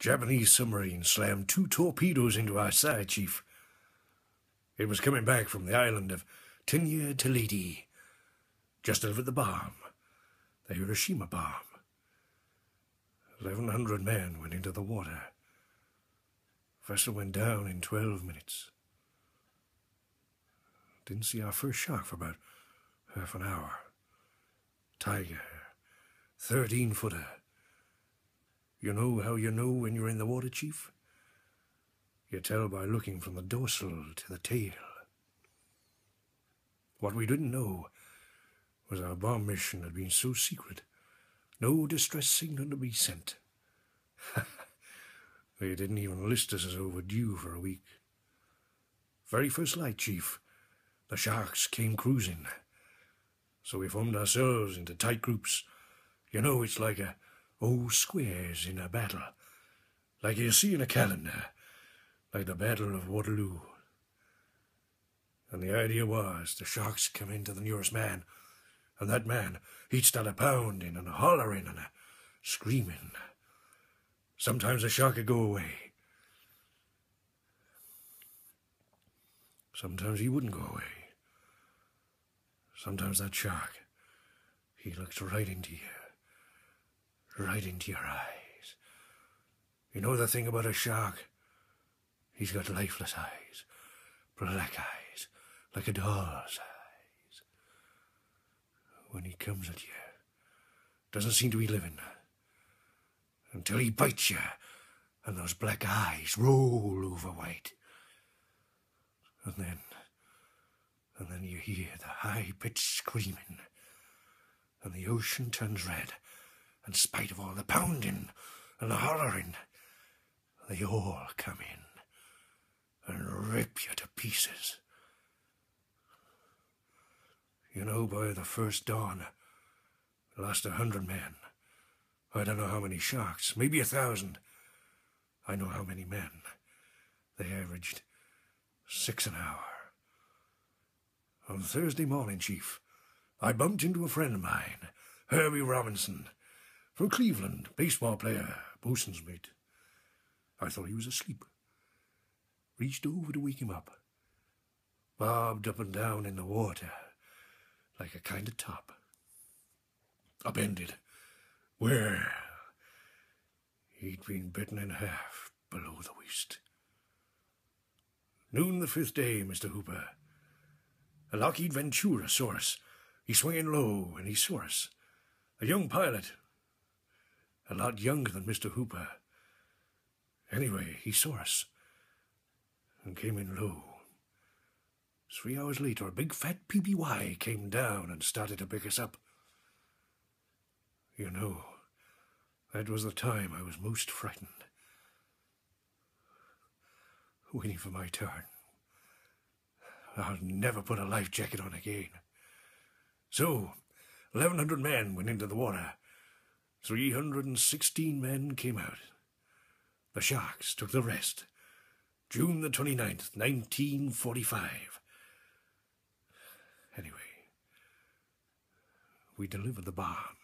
Japanese submarine slammed two torpedoes into our side, Chief. It was coming back from the island of Tinian to Leyte, just delivered the bomb, the Hiroshima bomb. 1,100 men went into the water. Vessel went down in 12 minutes. Didn't see our first shark for about half an hour. Tiger, 13 footer. You know how you know when you're in the water, Chief? You tell by looking from the dorsal to the tail. What we didn't know was our bomb mission had been so secret, no distress signal to be sent. they didn't even list us as overdue for a week. Very first light, Chief, the sharks came cruising. So we formed ourselves into tight groups. You know, it's like a old squares in a battle, like you see in a calendar, like the Battle of Waterloo. And the idea was the sharks come into the nearest man, and that man, he'd start a pounding and a hollering and a screaming. Sometimes the shark would go away. Sometimes he wouldn't go away. Sometimes that shark, he looks right into you, right into your eyes. You know the thing about a shark? He's got lifeless eyes, black eyes, like a doll's eyes. When he comes at you, doesn't seem to be living. Until he bites you, and those black eyes roll over white. And then and then you hear the high pitched screaming, and the ocean turns red, in spite of all the pounding and the hollering, they all come in and rip you to pieces. You know, by the first dawn, lost a hundred men. I don't know how many sharks, maybe a thousand. I know how many men. They averaged six an hour. On Thursday morning, Chief, I bumped into a friend of mine, Herbie Robinson, from Cleveland, baseball player, bosun's mate. I thought he was asleep. Reached over to wake him up. Bobbed up and down in the water, like a kind of top. Upended. Well, he'd been bitten in half below the waist. Noon the fifth day, Mr. Hooper. A Lockheed Ventura saw us. He's swinging low, and he saw us. A young pilot. A lot younger than Mr. Hooper. Anyway, he saw us and came in low. Three hours later, a big fat PBY came down and started to pick us up. You know, that was the time I was most frightened. Waiting for my turn. I'll never put a life jacket on again. So, 1,100 men went into the water. 316 men came out. The Sharks took the rest. June the 29th, 1945. Anyway, we delivered the bomb.